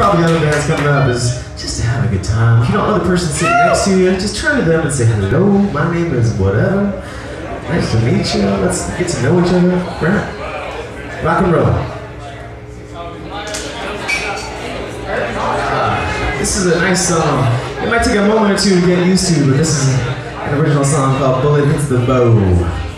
Probably other bands coming up is just to have a good time. If you don't know the person sitting next to you, just turn to them and say, hello, my name is whatever. Nice to meet you. Let's get to know each other. Right. Rock and roll. Uh, this is a nice song. It might take a moment or two to get used to, but this is an original song called Bullet Hits the Bow.